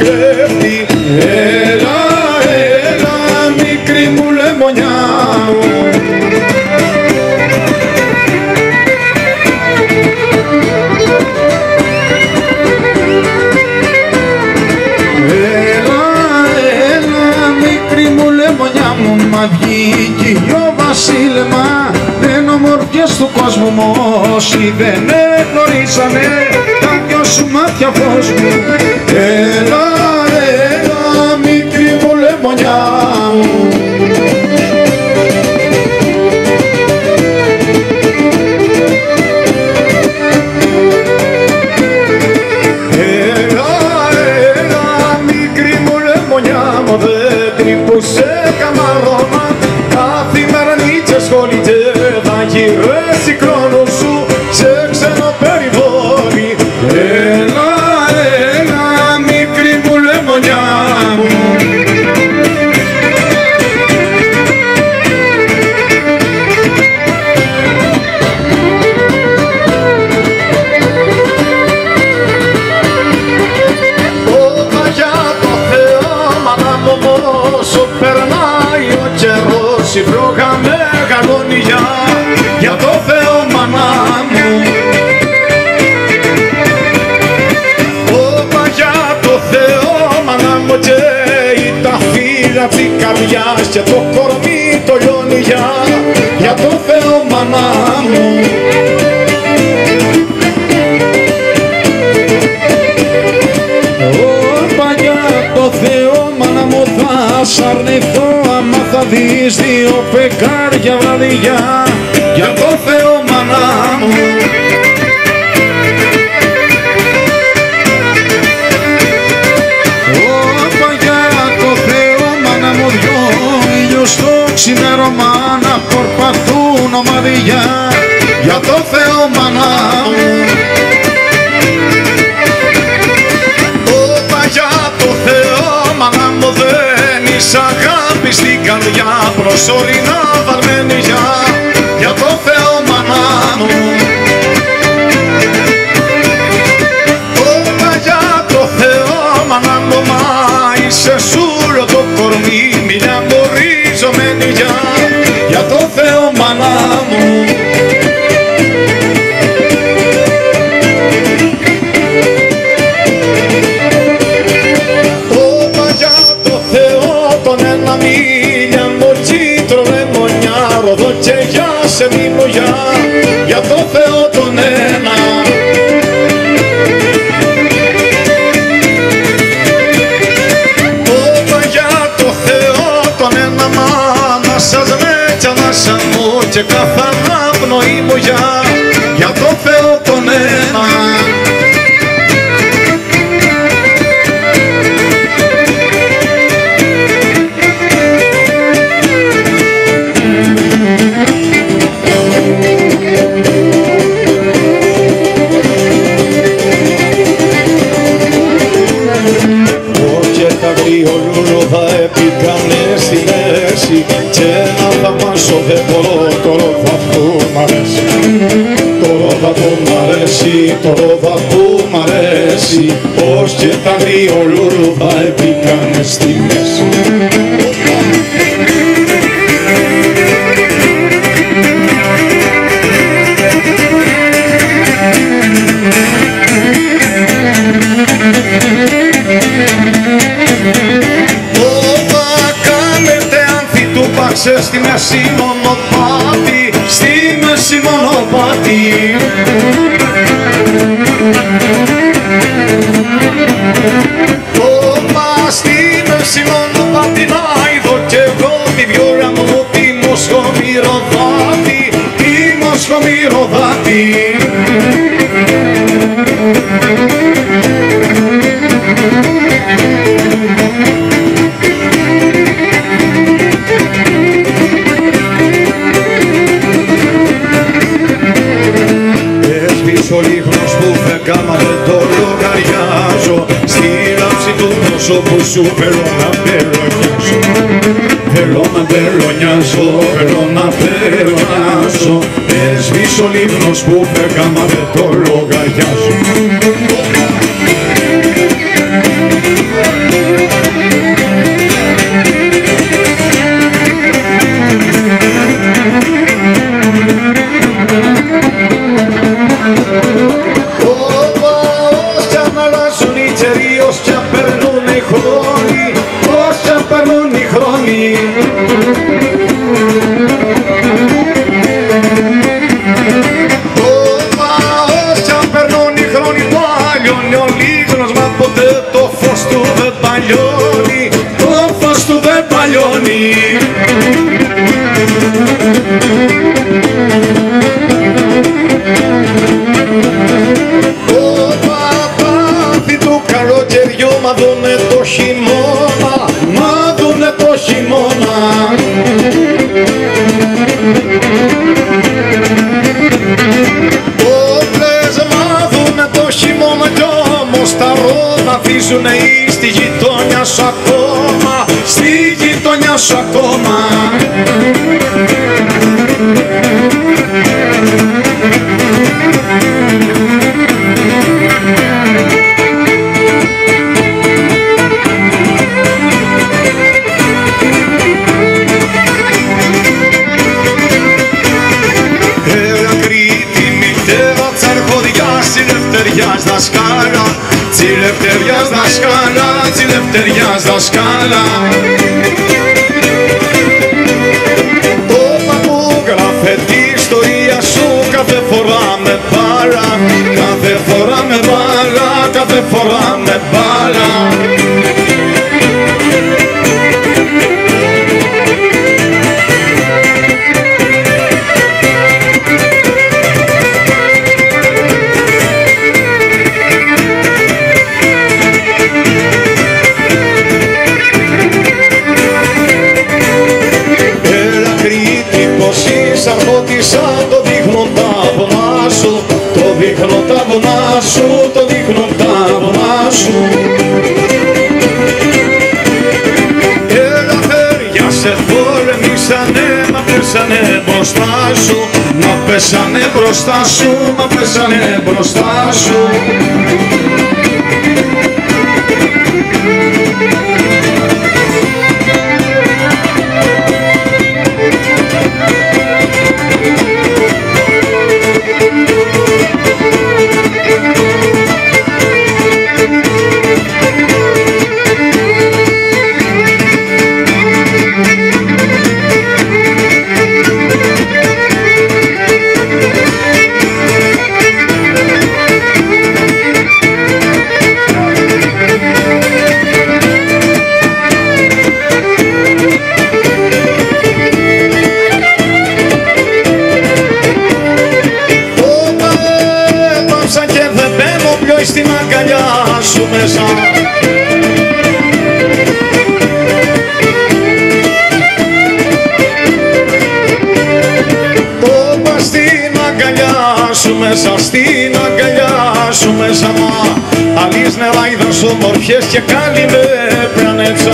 credi ομορφιές του κόσμου μου Όσοι δεν με γνωρίζανε. Τα δυο σου μάτια φως μου. Έλα, έλα καρδιάς και το κορμί το λιώνει για, για το Θεό μάνα μου. Ωπα για το Θεό μάνα μου θα σ' αρνηθώ άμα θα δεις δύο φεγγάρια βραδιά. Για το Θεό καρδιά προσωρινά βαρμένη για, για και καθαρά πνοή μου για, για και ένα θα μας δεν μπορώ το ρόβα που μ' αρέσει. Το ρόβα που μ' αρέσει, το ρόβα που μ' αρέσει. Πως και τα γριολούλο θα επικάνε στη μέση στη μέση μονοπάτι, στη μέση μονοπάτι. Όπα στη μέση μονοπάτι να είδω κι εγώ τη βιόλα μου τη μοσχομυροδάτη, τη μοσχομυροδάτη. Σου θέλω να πελωνιάσω Θέλω να πελωνιάσω, θέλω να πελωνιάσω Έσβησε ο λίχνος που φεγγάμα δεν το λογαριάζω όμως τα ρόδα αφήσουνε στη γειτονιά σου ακόμα, στη γειτονιά σου ακόμα. Έλα Κρήτη μητέρα της αρχοδιάς Τσιλευτεριάς δασκάλα Τσιλευτεριάς δασκάλα Τσιλευτεριάς δασκάλα Το παππού γράφε τη ιστορία σου Κάθε φορά με μπάλα Κάθε φορά με μπάλα Κάθε φορά Το δείχνουν τα βουνά σου, το δείχνουν τα βουνά σου. Έλα χέρια σε πολεμήσανε, μα πέσανε μπροστά σου. Μα πέσανε μπροστά σου, μα πέσανε μπροστά σου σου μέσα, στην αγκαλιά σου μέσα μα Αλείς νερά είδας ομορφιές και καλή με πλανέτσα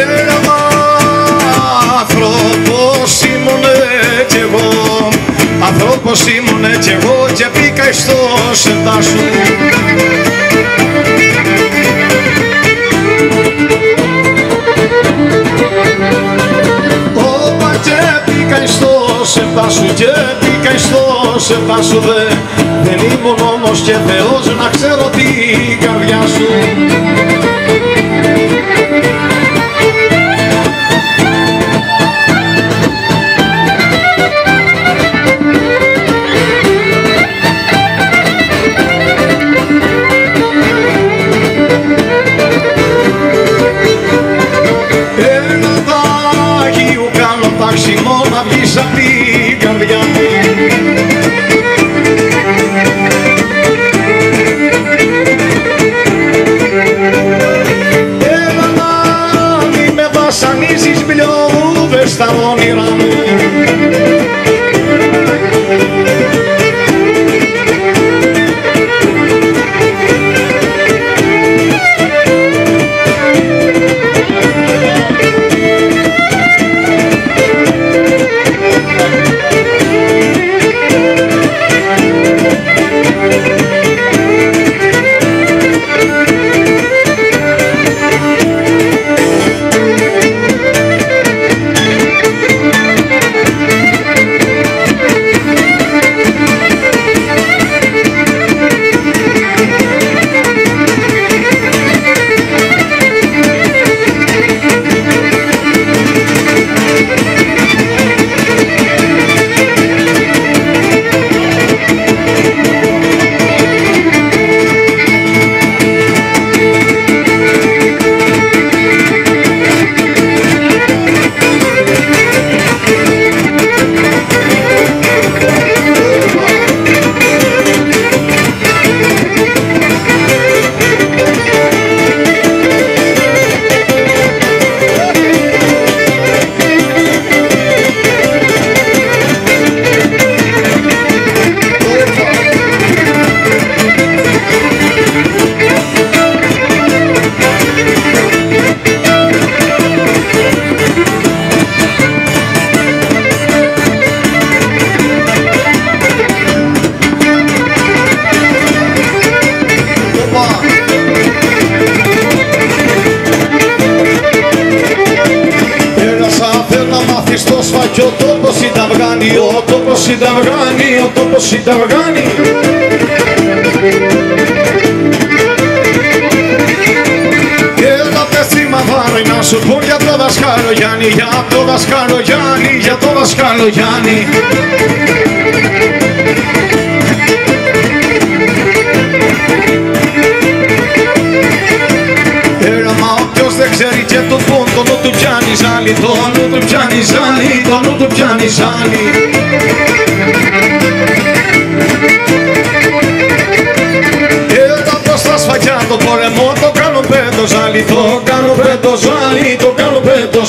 Έλα άνθρωπος ήμουνε κι εγώ. Άνθρωπος ήμουνε κι εγώ και μπήκα στο σεντά σου στο σεντά σου και μπήκα στο σεντά σου δε. Δεν ήμουν όμως και Θεός να ξέρω την καρδιά σου Κι ο τόπος ήταν αυγάνι, Ο τόπος ήταν αυγάνι, ο τόπος ήταν αυγάνι Έλα πες τι μαβάρι να σου πω για το δασκάλο Γιάννη Για το δασκάλο Γιάννη, για το δασκάλο Γιάννη. Έλα μα όποιος δεν ξέρει και το πουν το νου του πιάνει ζάλι Το νου του πιάνει ζάλι, το νου του πιάνει ζάλι. Έλα μπροστά σφαγιά το πόλεμο το κάνω πέντο ζάλι Το Το κάνω πέντο ζάλι, το κάνω πέντο